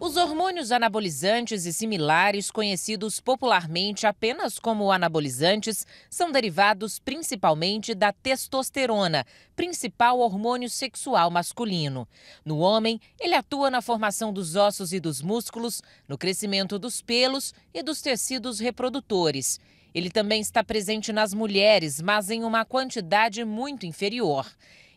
Os hormônios anabolizantes e similares, conhecidos popularmente apenas como anabolizantes, são derivados principalmente da testosterona, principal hormônio sexual masculino. No homem, ele atua na formação dos ossos e dos músculos, no crescimento dos pelos e dos tecidos reprodutores. Ele também está presente nas mulheres, mas em uma quantidade muito inferior.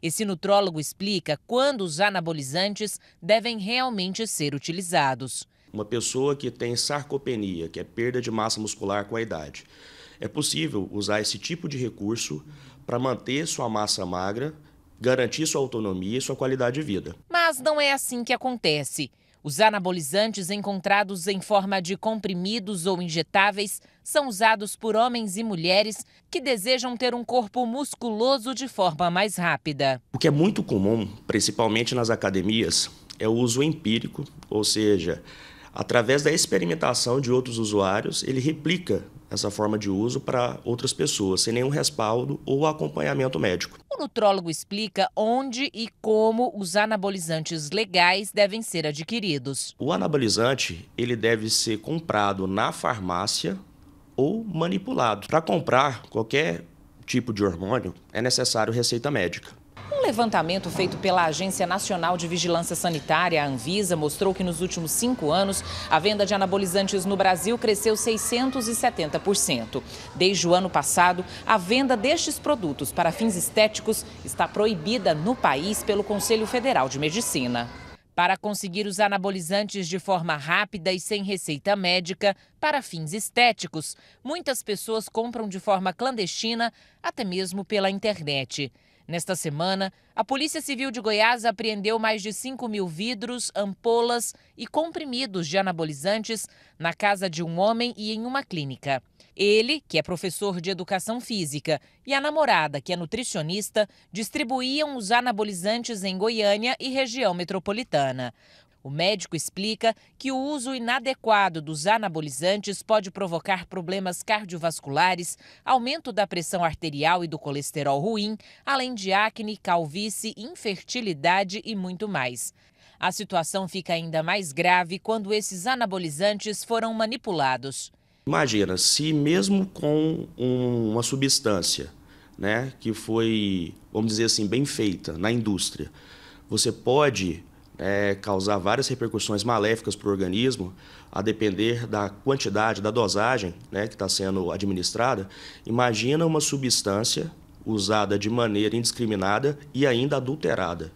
Esse nutrólogo explica quando os anabolizantes devem realmente ser utilizados. Uma pessoa que tem sarcopenia, que é perda de massa muscular com a idade, é possível usar esse tipo de recurso para manter sua massa magra, garantir sua autonomia e sua qualidade de vida. Mas não é assim que acontece. Os anabolizantes encontrados em forma de comprimidos ou injetáveis são usados por homens e mulheres que desejam ter um corpo musculoso de forma mais rápida. O que é muito comum, principalmente nas academias, é o uso empírico, ou seja, através da experimentação de outros usuários, ele replica essa forma de uso para outras pessoas, sem nenhum respaldo ou acompanhamento médico. O nutrólogo explica onde e como os anabolizantes legais devem ser adquiridos. O anabolizante ele deve ser comprado na farmácia ou manipulado. Para comprar qualquer tipo de hormônio é necessário receita médica. Um levantamento feito pela Agência Nacional de Vigilância Sanitária, a Anvisa, mostrou que nos últimos cinco anos a venda de anabolizantes no Brasil cresceu 670%. Desde o ano passado, a venda destes produtos para fins estéticos está proibida no país pelo Conselho Federal de Medicina. Para conseguir os anabolizantes de forma rápida e sem receita médica, para fins estéticos, muitas pessoas compram de forma clandestina, até mesmo pela internet. Nesta semana, a Polícia Civil de Goiás apreendeu mais de 5 mil vidros, ampolas e comprimidos de anabolizantes na casa de um homem e em uma clínica. Ele, que é professor de educação física, e a namorada, que é nutricionista, distribuíam os anabolizantes em Goiânia e região metropolitana. O médico explica que o uso inadequado dos anabolizantes pode provocar problemas cardiovasculares, aumento da pressão arterial e do colesterol ruim, além de acne, calvície, infertilidade e muito mais. A situação fica ainda mais grave quando esses anabolizantes foram manipulados. Imagina, se mesmo com um, uma substância né, que foi, vamos dizer assim, bem feita na indústria, você pode é, causar várias repercussões maléficas para o organismo, a depender da quantidade, da dosagem né, que está sendo administrada. Imagina uma substância usada de maneira indiscriminada e ainda adulterada.